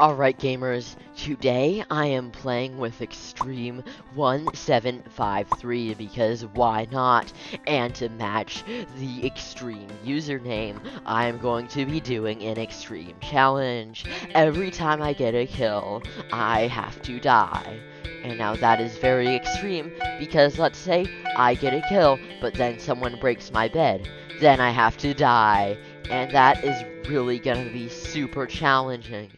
Alright gamers, today I am playing with Extreme 1753 because why not? And to match the Extreme username, I am going to be doing an Extreme challenge. Every time I get a kill, I have to die. And now that is very extreme because let's say I get a kill, but then someone breaks my bed. Then I have to die. And that is really gonna be super challenging.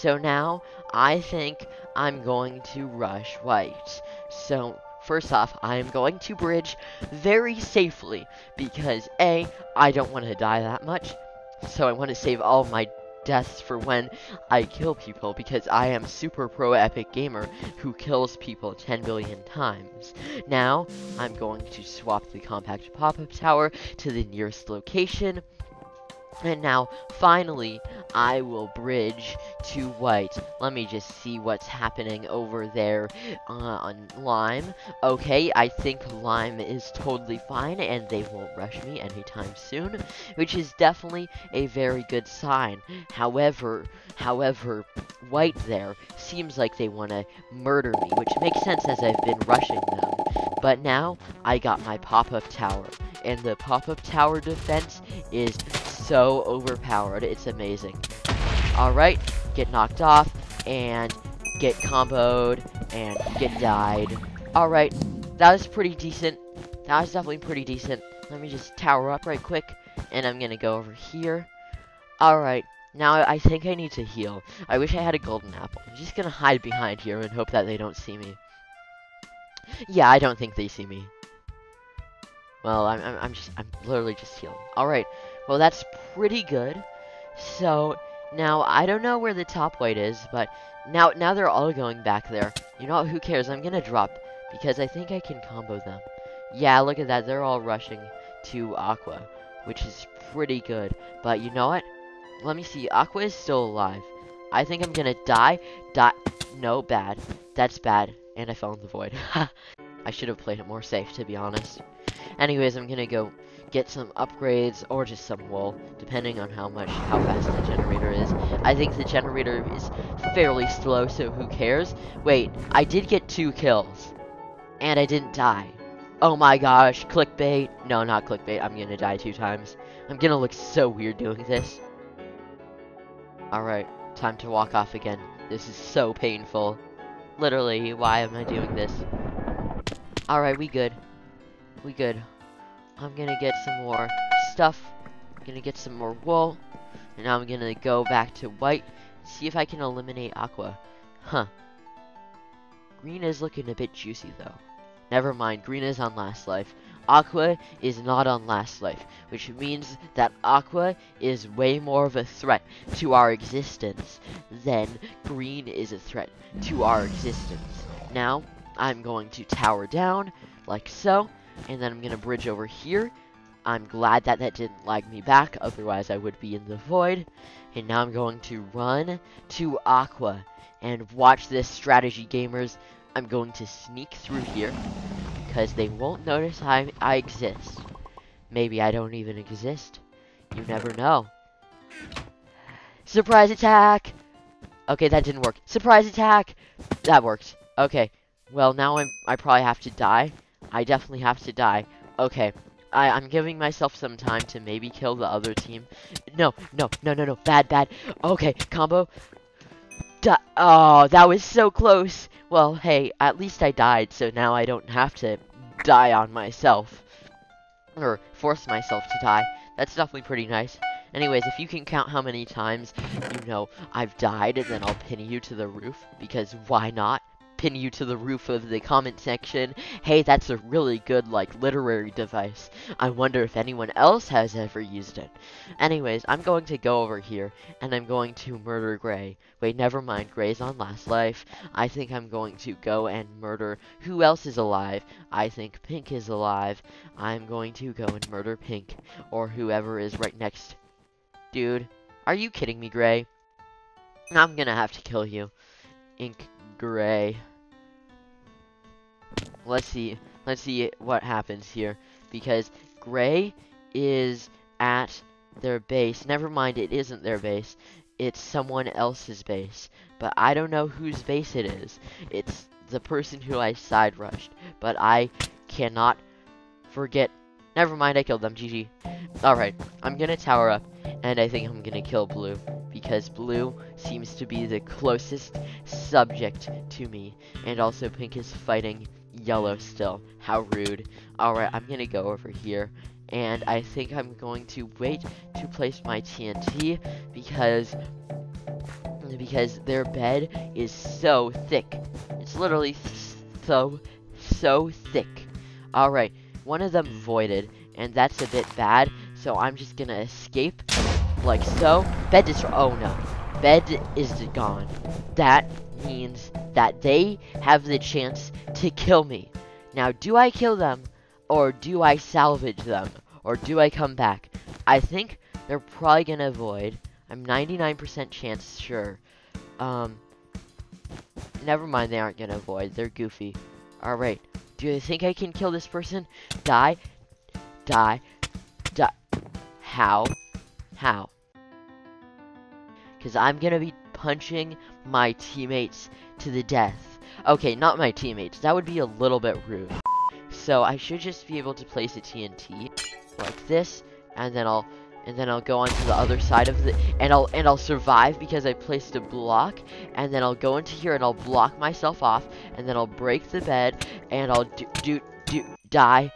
So now, I think I'm going to rush white. So, first off, I'm going to bridge very safely, because A, I don't want to die that much, so I want to save all my deaths for when I kill people, because I am super pro epic gamer who kills people 10 billion times. Now, I'm going to swap the compact pop-up tower to the nearest location, and now, finally, I will bridge to white. Let me just see what's happening over there uh, on lime. Okay, I think lime is totally fine, and they won't rush me anytime soon, which is definitely a very good sign. However, however, white there seems like they want to murder me, which makes sense as I've been rushing them. But now, I got my pop-up tower, and the pop-up tower defense is so overpowered. It's amazing. Alright, get knocked off, and get comboed, and get died. Alright, that was pretty decent. That was definitely pretty decent. Let me just tower up right quick, and I'm gonna go over here. Alright, now I think I need to heal. I wish I had a golden apple. I'm just gonna hide behind here and hope that they don't see me. Yeah, I don't think they see me. Well, I'm, I'm, I'm just, I'm literally just healing. Alright, well, that's pretty good. So, now, I don't know where the top white is, but now, now they're all going back there. You know what, who cares? I'm gonna drop, because I think I can combo them. Yeah, look at that, they're all rushing to Aqua, which is pretty good. But you know what? Let me see, Aqua is still alive. I think I'm gonna die. Die. No, bad. That's bad. And I fell in the void. I should have played it more safe, to be honest. Anyways, I'm gonna go get some upgrades or just some wool, depending on how much, how fast the generator is. I think the generator is fairly slow, so who cares? Wait, I did get two kills, and I didn't die. Oh my gosh, clickbait. No, not clickbait. I'm gonna die two times. I'm gonna look so weird doing this. Alright, time to walk off again. This is so painful. Literally, why am I doing this? Alright, we good. We good. I'm gonna get some more stuff. I'm gonna get some more wool. And now I'm gonna go back to white. See if I can eliminate aqua. Huh. Green is looking a bit juicy though. Never mind, green is on last life. Aqua is not on last life, which means that Aqua is way more of a threat to our existence than green is a threat to our existence. Now, I'm going to tower down, like so, and then I'm going to bridge over here. I'm glad that that didn't lag me back, otherwise I would be in the void. And now I'm going to run to Aqua, and watch this strategy, gamers. I'm going to sneak through here because they won't notice I, I exist. Maybe I don't even exist. You never know. Surprise attack! Okay, that didn't work. Surprise attack! That worked. Okay. Well, now I'm, I probably have to die. I definitely have to die. Okay. I, I'm giving myself some time to maybe kill the other team. No, no, no, no, no. Bad, bad. Okay, combo. Di oh, that was so close. Well, hey, at least I died, so now I don't have to die on myself. Or force myself to die. That's definitely pretty nice. Anyways, if you can count how many times, you know, I've died, and then I'll pin you to the roof, because why not? Pin you to the roof of the comment section. Hey, that's a really good, like, literary device. I wonder if anyone else has ever used it. Anyways, I'm going to go over here, and I'm going to murder Gray. Wait, never mind, Gray's on Last Life. I think I'm going to go and murder... Who else is alive? I think Pink is alive. I'm going to go and murder Pink, or whoever is right next. Dude, are you kidding me, Gray? I'm gonna have to kill you. Ink Gray. Let's see. Let's see what happens here. Because Gray is at their base. Never mind, it isn't their base. it's someone else's base. But I don't know whose base it is. It's the person who I side rushed. But I cannot forget. Never mind, I killed them. GG. Alright, I'm gonna tower up. And I think I'm gonna kill blue. Because blue seems to be the closest subject to me. And also pink is fighting yellow still. How rude. Alright, I'm gonna go over here and I think I'm going to wait to place my TNT because because their bed is so thick. It's literally so so thick. All right, one of them voided, and that's a bit bad. So I'm just gonna escape like so. Bed destroy. Oh no, bed is gone. That means that they have the chance to kill me. Now, do I kill them? Or do I salvage them? Or do I come back? I think they're probably to avoid. I'm 99% chance sure. Um, never mind, they aren't to avoid. They're goofy. Alright. Do you think I can kill this person? Die. Die. Die. How? How? Because I'm going to be punching my teammates to the death. Okay, not my teammates. That would be a little bit rude. So I should just be able to place a TNT like this, and then I'll and then I'll go onto the other side of the and I'll and I'll survive because I placed a block and then I'll go into here and I'll block myself off and then I'll break the bed and I'll do do do die.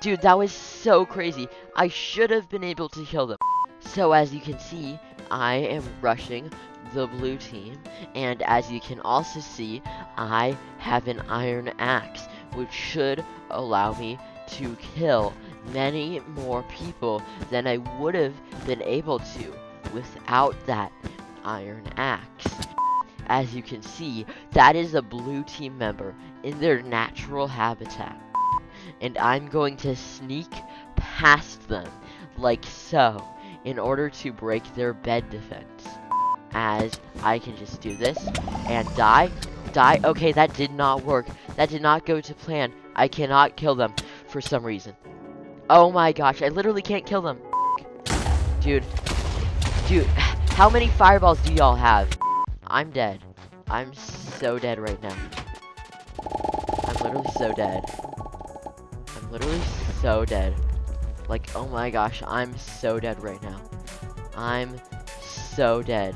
Dude, that was so crazy. I should have been able to kill them. So as you can see, I am rushing the blue team and as you can also see, I have an iron axe which should allow me to kill many more people than I would have been able to without that iron axe. As you can see, that is a blue team member in their natural habitat. And I'm going to sneak past them, like so, in order to break their bed defense. As I can just do this, and die, die, okay, that did not work. That did not go to plan. I cannot kill them for some reason. Oh my gosh, I literally can't kill them. Dude. Dude, how many fireballs do y'all have? I'm dead. I'm so dead right now. I'm literally so dead. I'm literally so dead. Like, oh my gosh, I'm so dead right now. I'm so dead.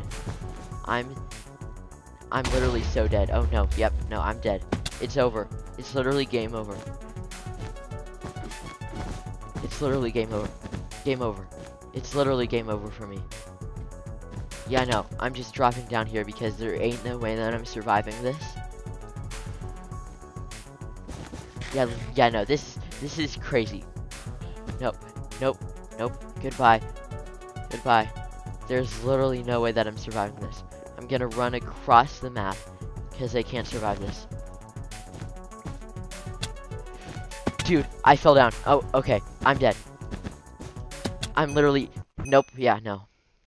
I'm... I'm literally so dead. Oh no, yep, no, I'm dead. It's over. It's literally game over. It's literally game over. Game over. It's literally game over for me. Yeah, no. I'm just dropping down here because there ain't no way that I'm surviving this. Yeah, yeah, no. This, this is crazy. Nope. Nope. Nope. Goodbye. Goodbye. There's literally no way that I'm surviving this. I'm gonna run across the map because I can't survive this. Dude, I fell down. Oh, okay. I'm dead. I'm literally... Nope. Yeah, no.